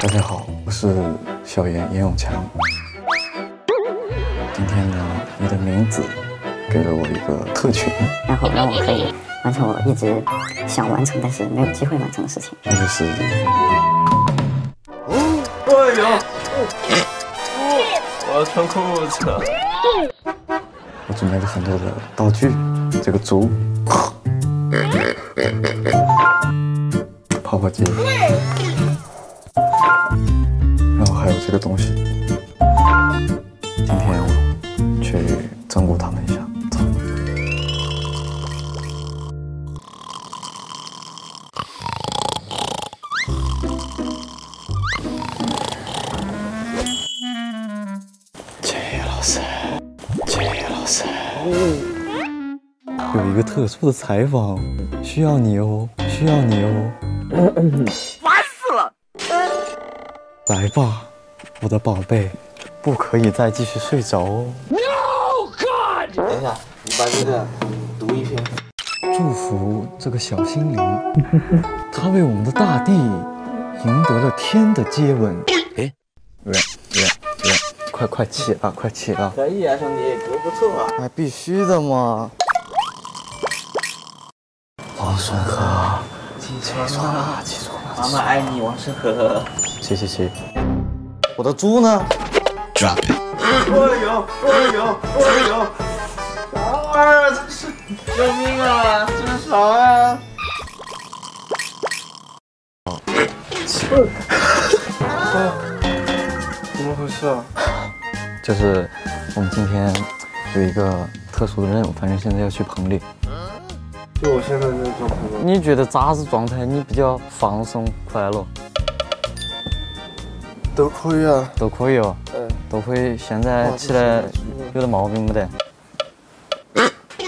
大家好，我是小严严永强。今天呢，你的名字给了我一个特权，然后让我可以完成我一直想完成但是没有机会完成的事情。那就是哎呦，我要穿裤子。我准备了很多的道具，这个猪，泡泡机，然后还有这个东西。今天去照顾他们一下，走。谢谢老师，谢谢老师。有一个特殊的采访，需要你哦，需要你哦。烦死了！来吧，我的宝贝，不可以再继续睡着哦。No God！等一下，你把这个读一遍。祝福这个小心灵，他为我们的大地赢得了天的接吻。哎，喂喂喂，快快起啊，快起啊！可以啊，兄弟，读不错啊。哎，必须的嘛！王顺和，起起床了，起床了！妈妈爱你，王顺和。起起起！我的猪呢？哎呦，哎呦，哎呦！啥玩意儿？这是救命啊！这是啥呀？怎么回事啊？就是我们今天有一个特殊的任务，反正现在要去棚里。就我现在这个状态吗？你觉得咋子状态你比较放松快乐？都可以啊。都可以哦，嗯都可以。现在起来有点毛病没得？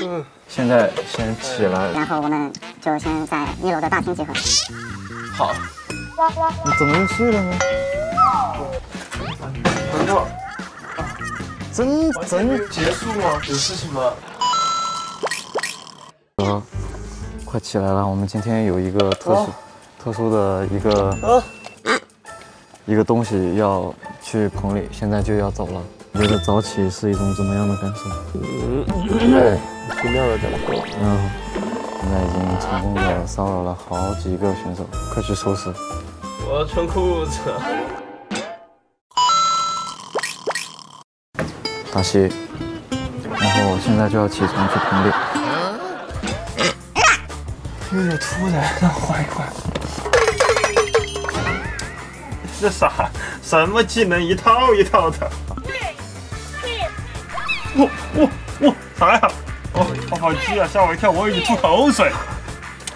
嗯。现在先起来，然后我们就先在一楼的大厅集合。好。你怎么又睡了呢？难道真真真结束吗？有事情吗？呃，快起来了！我们今天有一个特殊、哦特殊的一个、啊一个东西要去棚里，现在就要走了。你觉得早起是一种怎么样的感受？哎，奇妙的感受。嗯，现在已经成功的骚扰了好几个选手，快去收拾。我要穿裤子。大西，然后现在就要起床去棚里。有点突然，让我缓一缓。这啥？什么技能一套一套的？哇哇哇！啥呀？哦，泡泡机啊，吓我一跳，我以为你吐口水。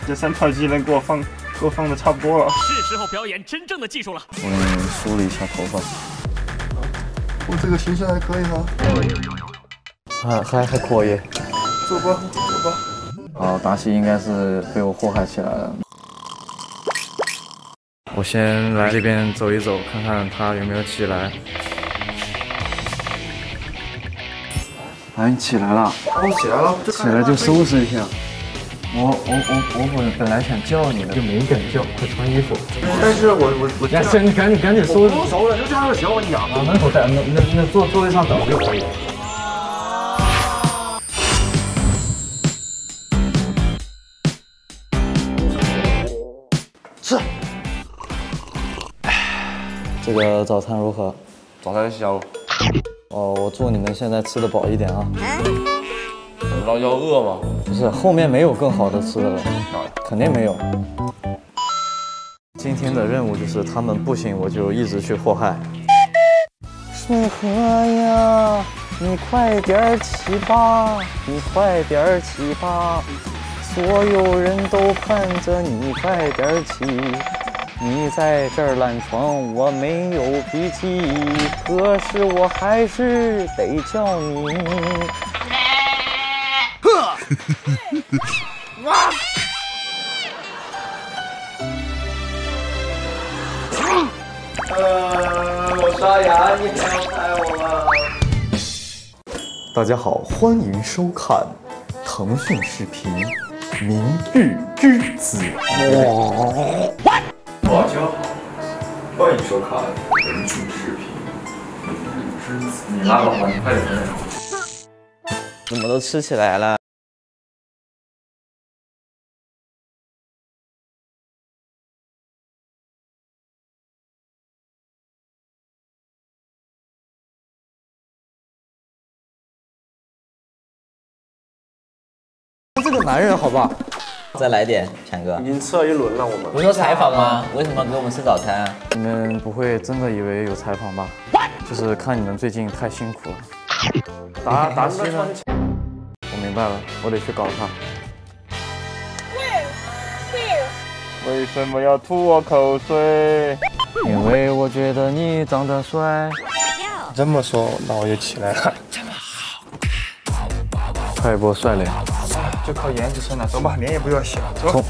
这三套技能给我放，给我放的差不多了。是时候表演真正的技术了。我给你梳了一下头发，我这个形象还可以哈。还还还可以。走吧，走吧。好，达西应该是被我祸害起来了。我先来这边走一走，看看他有没有起来。哎，你起来了，哦，起来了，起来就收拾一下。我我我我本本来想叫你的，就没敢叫，快穿衣服。但是我我我呀，行，你赶紧赶紧收拾。不熟了，就这样就行，我讲。啊，门口待，那那那坐座位上等就可以。是。这个早餐如何？早餐香，哦，我祝你们现在吃得饱一点啊。怎么着要饿吗？不是，后面没有更好的吃的了，肯定没有。今天的任务就是他们不行，我就一直去祸害。顺和呀，你快点起吧，你快点起吧，所有人都盼着你快点起。你在这儿懒床，我没有脾气，可是我还是得叫你。呃，我刷牙，你还要拍我吗？大家好，欢迎收看腾讯视频《明日之子》。大家好，欢迎收看人气视频。你拉倒吧，你快点。怎么都吃起来了？这个男人好不好？再来点，强哥已。经吃了一轮了，我们。不是说采访吗？为什么给我们吃早餐啊？你们不会真的以为有采访吧？就是看你们最近太辛苦了。达达西呢？我明白了，我得去搞他。为什么要吐我口水？因为我觉得你长得帅。这么说，那我就起来了。拍一波帅脸。就靠颜值撑了，走吧，脸也不要洗了，走。